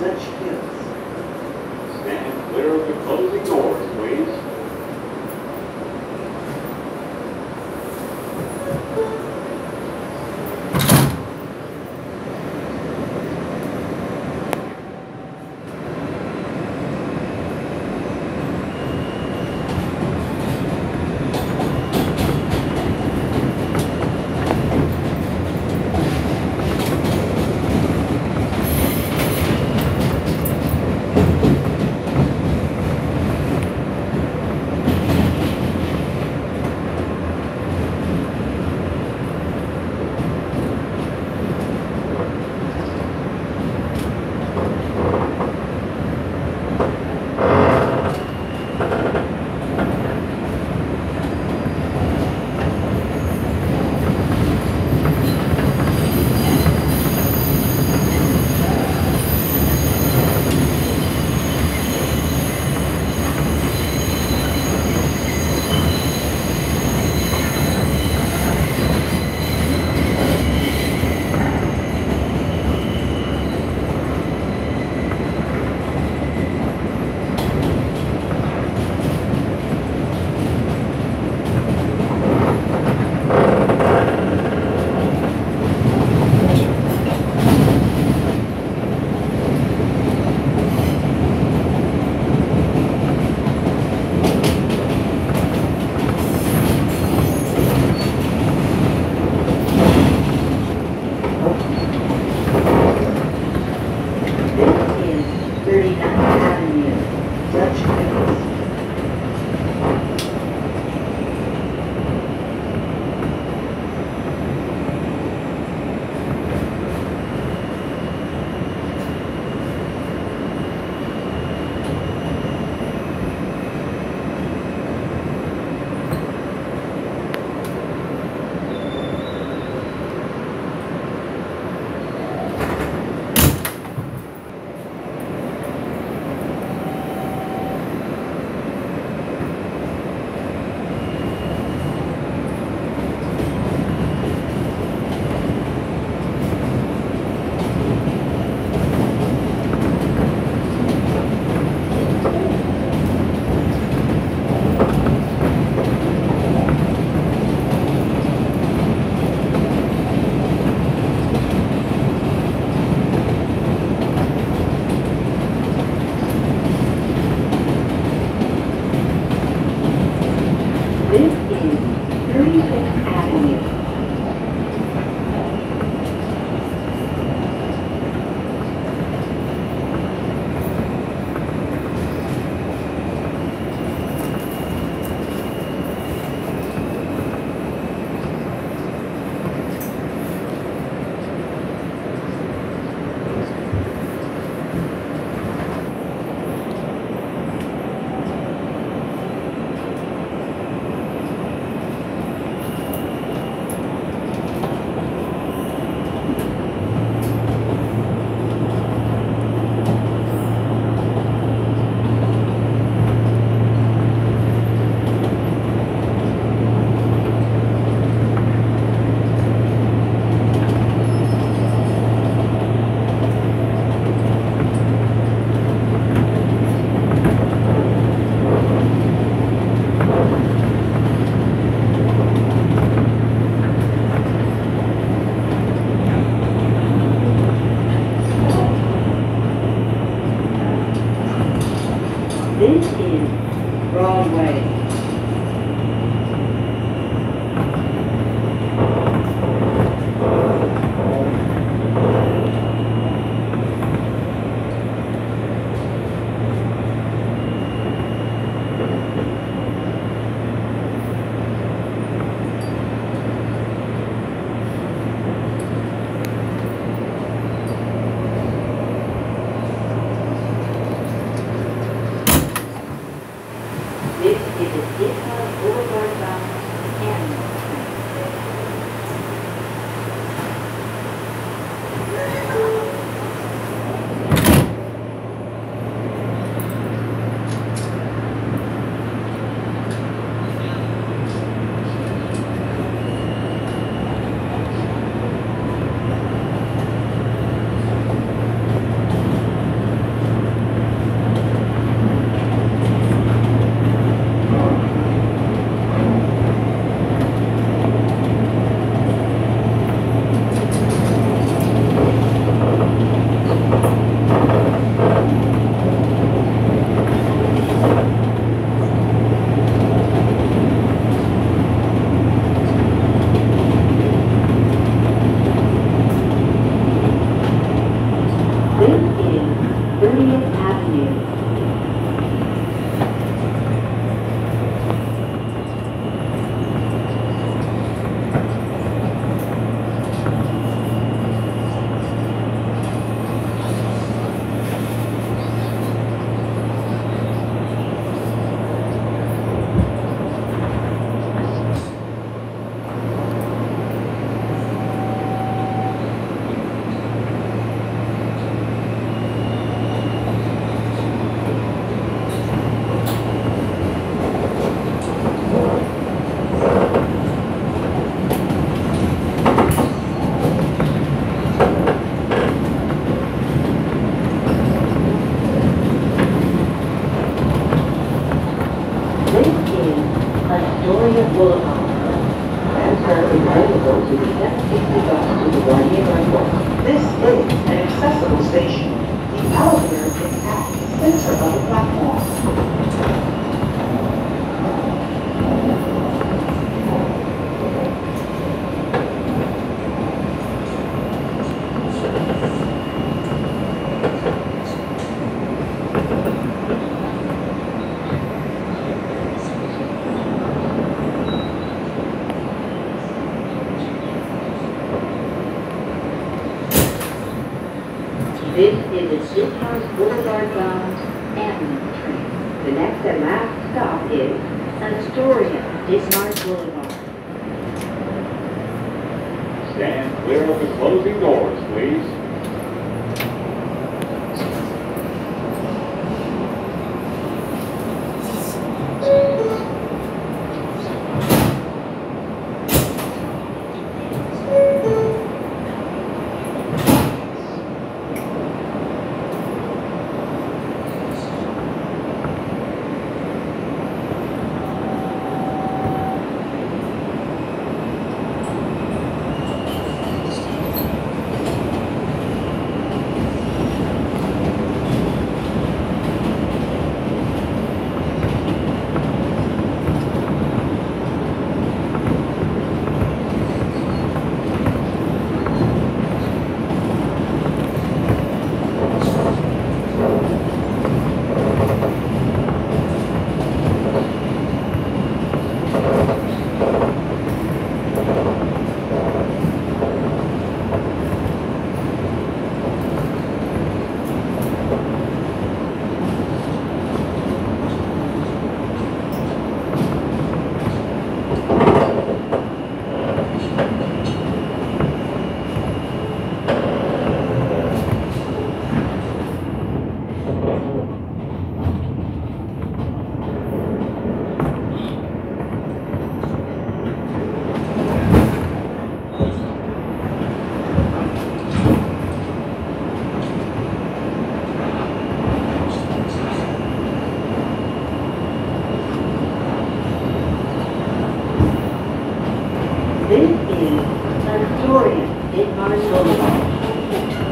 Let's This is a Ditmars Boulevard bound and Astoria Boulevard. Transfer is available to the M60 bus to LaGuardia Airport. This is an accessible station. The elevator is at the center of the platform. This is a Ditmars Boulevard bound Avenue train. The next and last stop is Astoria, Ditmars Boulevard. Stand clear of the closing doors, please. This is Astorian in Barcelona.